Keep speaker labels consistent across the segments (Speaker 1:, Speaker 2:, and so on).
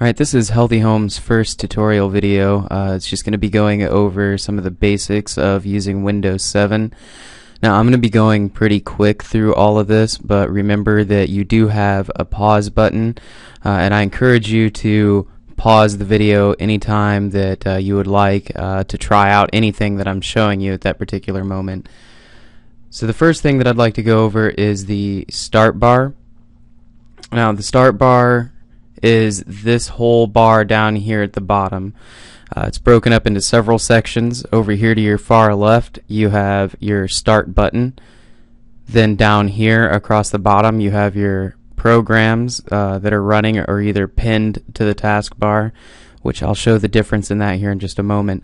Speaker 1: Alright, this is Healthy Home's first tutorial video. Uh, it's just going to be going over some of the basics of using Windows 7. Now, I'm going to be going pretty quick through all of this, but remember that you do have a pause button, uh, and I encourage you to pause the video anytime that uh, you would like uh, to try out anything that I'm showing you at that particular moment. So the first thing that I'd like to go over is the start bar. Now, the start bar is this whole bar down here at the bottom. Uh, it's broken up into several sections. Over here to your far left, you have your start button. Then down here across the bottom, you have your programs uh, that are running or either pinned to the taskbar, which I'll show the difference in that here in just a moment.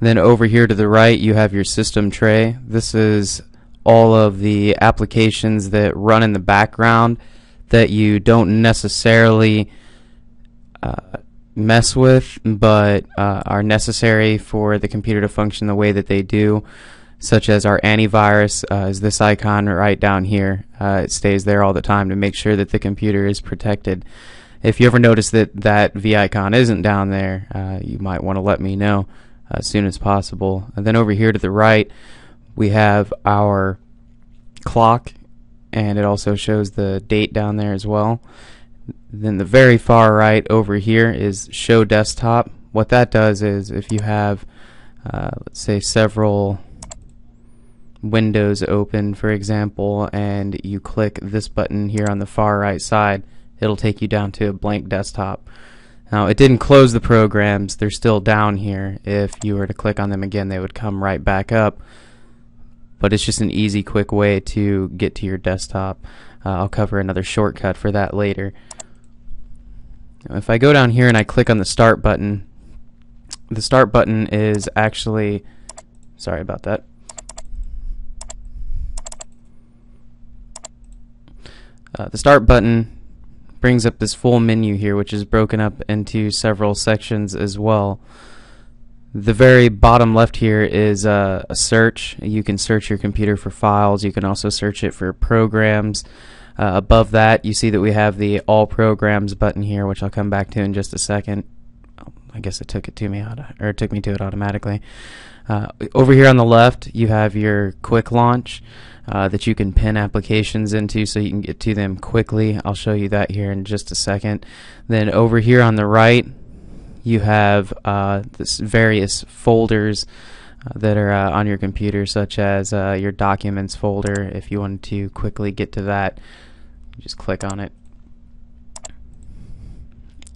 Speaker 1: Then over here to the right, you have your system tray. This is all of the applications that run in the background that you don't necessarily mess with, but uh, are necessary for the computer to function the way that they do, such as our antivirus uh, is this icon right down here. Uh, it stays there all the time to make sure that the computer is protected. If you ever notice that that V icon isn't down there, uh, you might want to let me know as soon as possible. And then over here to the right, we have our clock, and it also shows the date down there as well. Then the very far right over here is show desktop. What that does is if you have, uh, let's say, several windows open, for example, and you click this button here on the far right side, it'll take you down to a blank desktop. Now, it didn't close the programs. They're still down here. If you were to click on them again, they would come right back up. But it's just an easy, quick way to get to your desktop. Uh, I'll cover another shortcut for that later. If I go down here and I click on the start button, the start button is actually, sorry about that. Uh, the start button brings up this full menu here, which is broken up into several sections as well. The very bottom left here is a search. You can search your computer for files. You can also search it for programs. Uh, above that, you see that we have the All Programs button here, which I'll come back to in just a second. I guess it took it to me, or it took me to it automatically. Uh, over here on the left, you have your Quick Launch uh, that you can pin applications into so you can get to them quickly. I'll show you that here in just a second. Then over here on the right, you have uh, this various folders uh, that are uh, on your computer, such as uh, your Documents folder. If you wanted to quickly get to that, just click on it.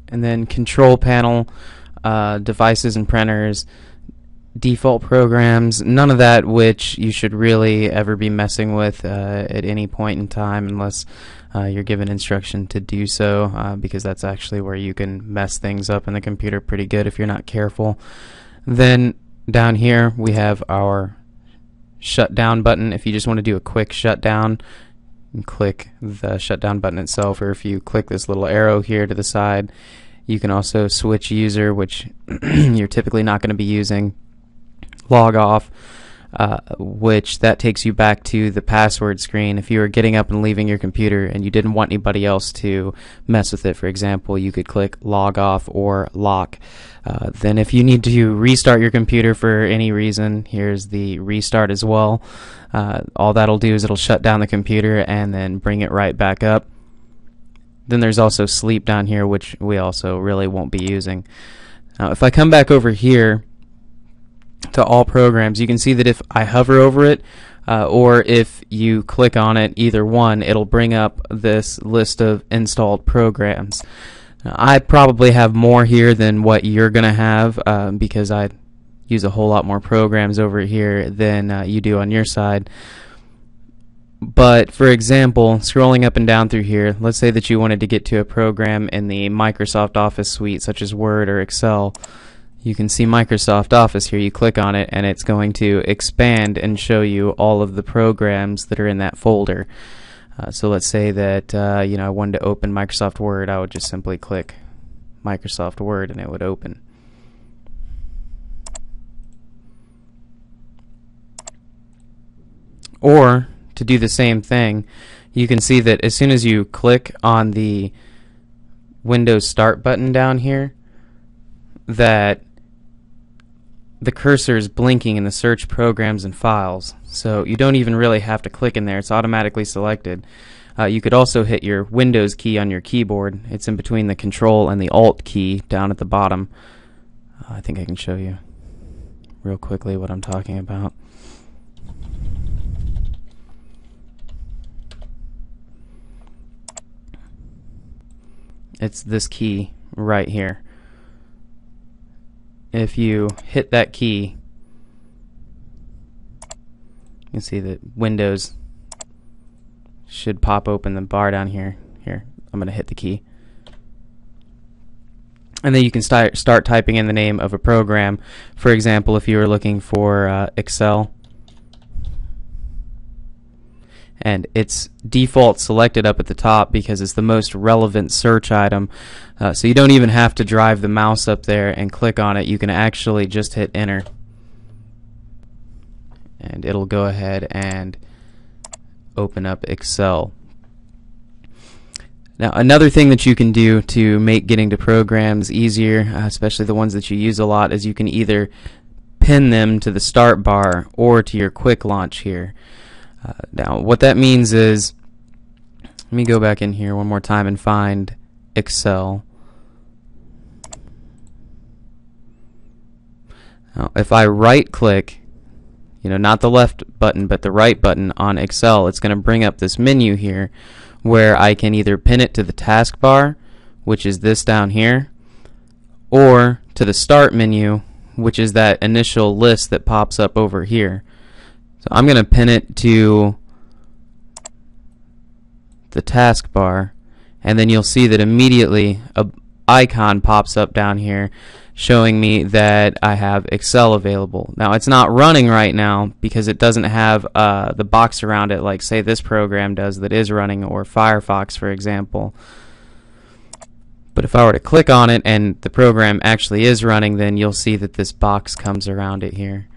Speaker 1: And then control panel, uh, devices and printers, default programs, none of that which you should really ever be messing with uh, at any point in time unless uh, you're given instruction to do so uh, because that's actually where you can mess things up in the computer pretty good if you're not careful. Then down here we have our shutdown button. If you just want to do a quick shutdown, click the shutdown button itself, or if you click this little arrow here to the side, you can also switch user, which you're typically not going to be using, log off, uh, which that takes you back to the password screen. If you were getting up and leaving your computer and you didn't want anybody else to mess with it, for example, you could click log off or lock. Uh, then if you need to restart your computer for any reason, here's the restart as well. Uh, all that'll do is it'll shut down the computer and then bring it right back up. Then there's also sleep down here, which we also really won't be using. Now, if I come back over here to all programs, you can see that if I hover over it, uh, or if you click on it, either one, it'll bring up this list of installed programs. I probably have more here than what you're going to have uh, because I use a whole lot more programs over here than uh, you do on your side. But for example, scrolling up and down through here, let's say that you wanted to get to a program in the Microsoft Office suite, such as Word or Excel. You can see Microsoft Office here. You click on it, and it's going to expand and show you all of the programs that are in that folder. Uh, so let's say that uh, you know I wanted to open Microsoft Word. I would just simply click Microsoft Word, and it would open. Or to do the same thing, you can see that as soon as you click on the Windows Start button down here that the cursor is blinking in the search programs and files. So you don't even really have to click in there. It's automatically selected. Uh, you could also hit your Windows key on your keyboard. It's in between the Control and the Alt key down at the bottom. Uh, I think I can show you real quickly what I'm talking about. It's this key right here. If you hit that key, you can see that Windows should pop open the bar down here. Here, I'm going to hit the key. And then you can start start typing in the name of a program. For example, if you were looking for uh, Excel, and it's default selected up at the top because it's the most relevant search item. Uh, so you don't even have to drive the mouse up there and click on it. You can actually just hit enter, and it'll go ahead and open up Excel. Now, another thing that you can do to make getting to programs easier, uh, especially the ones that you use a lot, is you can either pin them to the start bar or to your quick launch here. Uh, now, what that means is, let me go back in here one more time and find Excel. Now, if I right click you know, not the left button, but the right button on Excel, it's going to bring up this menu here where I can either pin it to the taskbar, which is this down here, or to the start menu, which is that initial list that pops up over here. So I'm going to pin it to the taskbar, and then you'll see that immediately a icon pops up down here showing me that I have Excel available. Now it's not running right now because it doesn't have uh, the box around it like say this program does that is running or Firefox for example. But if I were to click on it and the program actually is running then you'll see that this box comes around it here.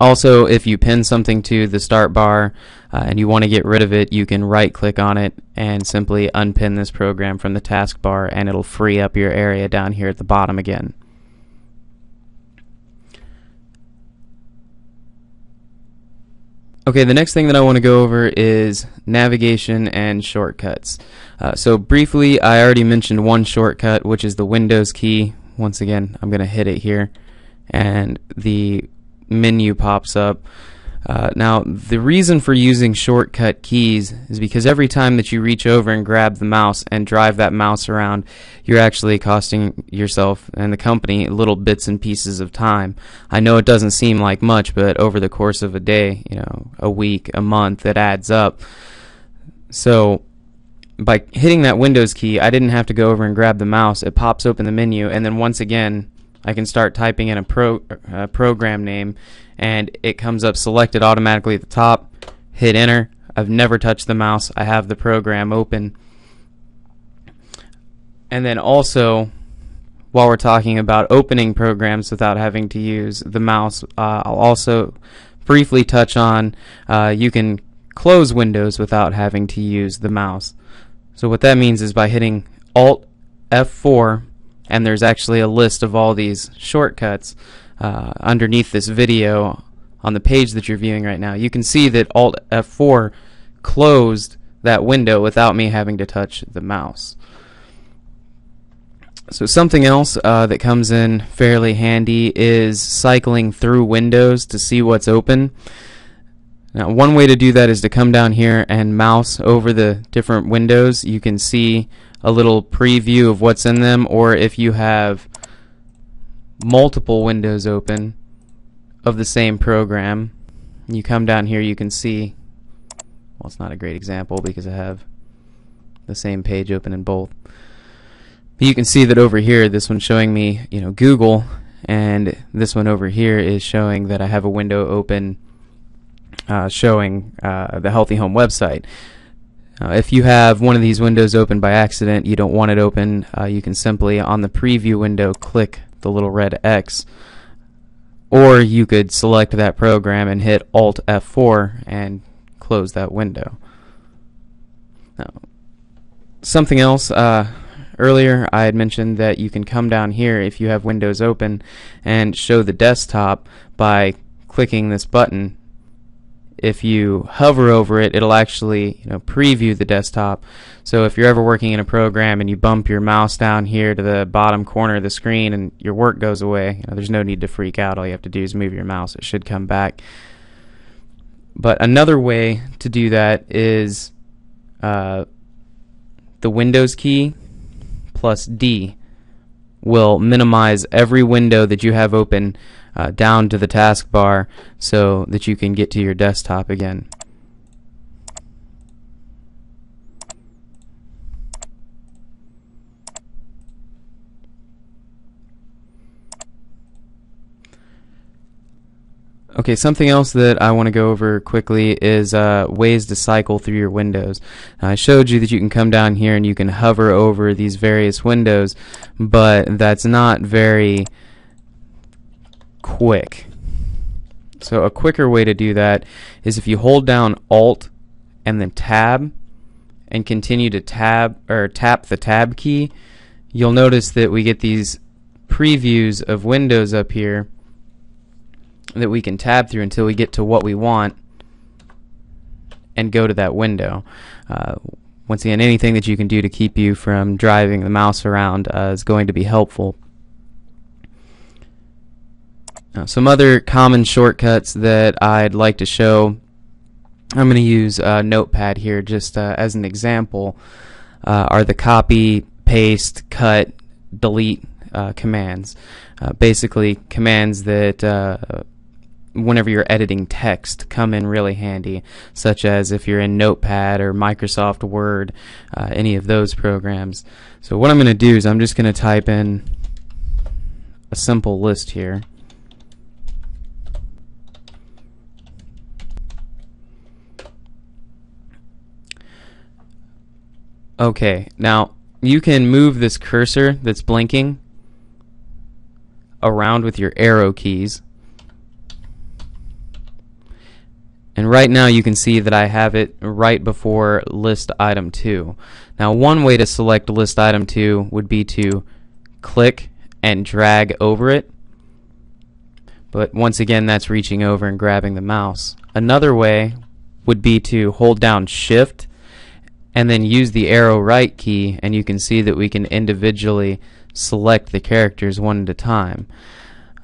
Speaker 1: Also, if you pin something to the start bar uh, and you want to get rid of it, you can right click on it and simply unpin this program from the taskbar and it'll free up your area down here at the bottom again. Okay, the next thing that I want to go over is navigation and shortcuts. Uh, so briefly, I already mentioned one shortcut, which is the Windows key. Once again, I'm going to hit it here, and the menu pops up. Uh, now, the reason for using shortcut keys is because every time that you reach over and grab the mouse and drive that mouse around, you're actually costing yourself and the company little bits and pieces of time. I know it doesn't seem like much, but over the course of a day, you know, a week, a month, it adds up. So, by hitting that Windows key, I didn't have to go over and grab the mouse. It pops open the menu, and then once again, I can start typing in a pro, program name and it comes up selected automatically at the top. Hit enter. I've never touched the mouse. I have the program open. And then also, while we're talking about opening programs without having to use the mouse, uh, I'll also briefly touch on uh, you can close windows without having to use the mouse. So what that means is by hitting Alt F4 and there's actually a list of all these shortcuts uh, underneath this video on the page that you're viewing right now. You can see that Alt F4 closed that window without me having to touch the mouse. So something else uh, that comes in fairly handy is cycling through windows to see what's open. Now one way to do that is to come down here and mouse over the different windows. You can see a little preview of what's in them or if you have multiple windows open of the same program you come down here you can see well it's not a great example because I have the same page open in both. But you can see that over here this one's showing me you know Google and this one over here is showing that I have a window open uh, showing uh, the Healthy Home website uh, if you have one of these windows open by accident, you don't want it open, uh, you can simply on the preview window click the little red X or you could select that program and hit Alt F4 and close that window. Now, something else. Uh, earlier, I had mentioned that you can come down here if you have Windows open and show the desktop by clicking this button. If you hover over it, it'll actually you know preview the desktop. So if you're ever working in a program and you bump your mouse down here to the bottom corner of the screen and your work goes away, you know, there's no need to freak out. All you have to do is move your mouse. It should come back. But another way to do that is uh, the Windows key plus D will minimize every window that you have open uh, down to the taskbar so that you can get to your desktop again. Okay, something else that I want to go over quickly is uh, ways to cycle through your windows. I showed you that you can come down here and you can hover over these various windows, but that's not very quick. So a quicker way to do that is if you hold down Alt and then Tab and continue to tab or tap the Tab key, you'll notice that we get these previews of windows up here that we can tab through until we get to what we want and go to that window. Uh, once again, anything that you can do to keep you from driving the mouse around uh, is going to be helpful. Now, some other common shortcuts that I'd like to show. I'm going to use uh, Notepad here just uh, as an example. Uh, are the copy, paste, cut, delete uh, commands. basically, commands that whenever you're editing text come in really handy, such as if you're in Notepad or Microsoft Word, uh, any of those programs. So what I'm going to do is I'm just going to type in a simple list here. Okay, now you can move this cursor that's blinking around with your arrow keys. And right now you can see that I have it right before list item 2. Now one way to select list item 2 would be to click and drag over it. But once again that's reaching over and grabbing the mouse. Another way would be to hold down shift and then use the arrow right key and you can see that we can individually select the characters one at a time.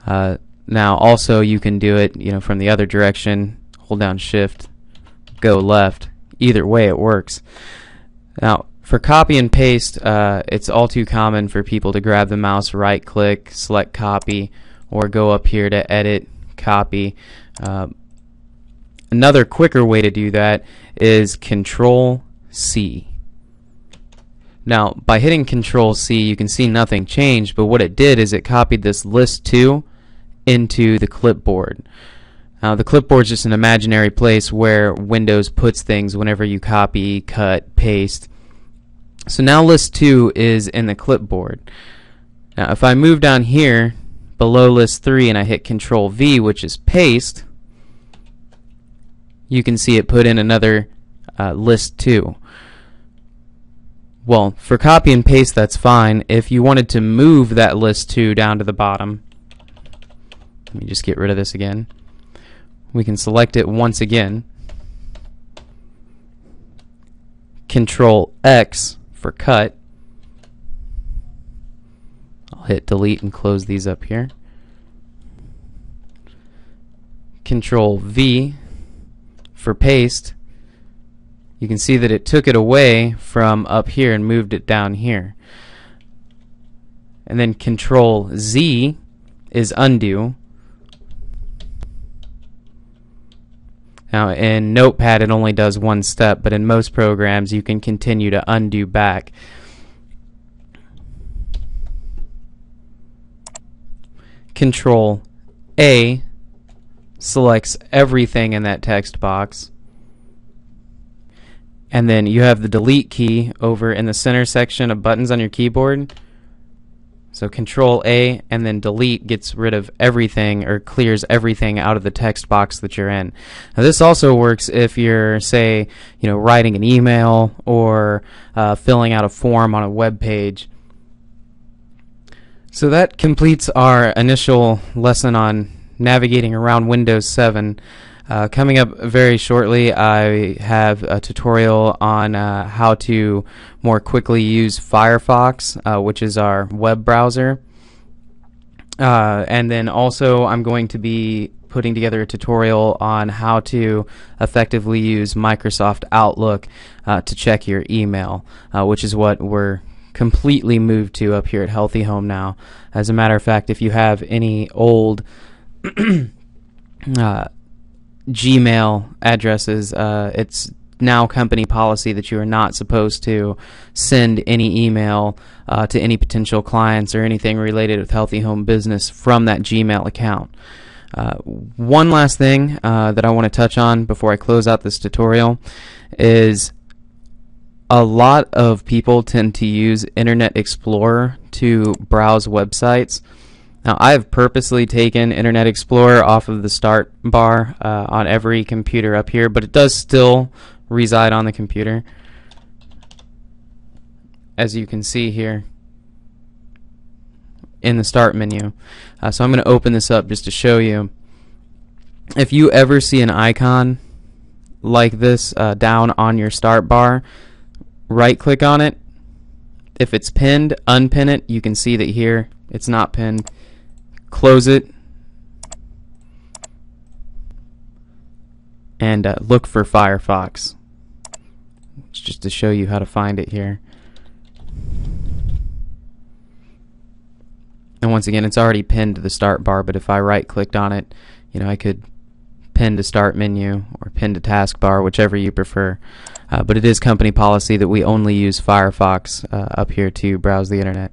Speaker 1: Uh, now also you can do it you know from the other direction hold down shift, go left. Either way it works. Now, for copy and paste, uh, it's all too common for people to grab the mouse, right click, select copy, or go up here to edit, copy. Uh, another quicker way to do that is Control C. Now, by hitting Control C, you can see nothing changed, but what it did is it copied this list 2 into the clipboard. Uh, the clipboard is just an imaginary place where Windows puts things whenever you copy, cut, paste. So now list 2 is in the clipboard. Now if I move down here below list 3 and I hit control V which is paste you can see it put in another uh, list 2. Well, for copy and paste that's fine. If you wanted to move that list 2 down to the bottom, let me just get rid of this again we can select it once again. Control X for cut. I'll hit delete and close these up here. Control V for paste. You can see that it took it away from up here and moved it down here. And then Control Z is undo. Now in Notepad it only does one step, but in most programs you can continue to undo back. Control A selects everything in that text box. And then you have the delete key over in the center section of buttons on your keyboard. So Control A and then delete gets rid of everything or clears everything out of the text box that you're in. Now this also works if you're, say, you know, writing an email or uh, filling out a form on a web page. So that completes our initial lesson on navigating around Windows 7. Uh, coming up very shortly, I have a tutorial on uh, how to more quickly use Firefox, uh, which is our web browser. Uh, and then also, I'm going to be putting together a tutorial on how to effectively use Microsoft Outlook uh, to check your email, uh, which is what we're completely moved to up here at Healthy Home now. As a matter of fact, if you have any old uh, Gmail addresses, uh, it's now company policy that you are not supposed to send any email uh, to any potential clients or anything related with Healthy Home Business from that Gmail account. Uh, one last thing uh, that I want to touch on before I close out this tutorial is a lot of people tend to use Internet Explorer to browse websites. Now, I have purposely taken Internet Explorer off of the start bar uh, on every computer up here, but it does still reside on the computer. As you can see here in the start menu. Uh, so I'm going to open this up just to show you. If you ever see an icon like this uh, down on your start bar, right click on it. If it's pinned, unpin it. You can see that here it's not pinned close it, and uh, look for Firefox. Just to show you how to find it here. And once again, it's already pinned to the start bar, but if I right clicked on it, you know, I could pin to start menu or pin to taskbar, whichever you prefer. Uh, but it is company policy that we only use Firefox uh, up here to browse the internet.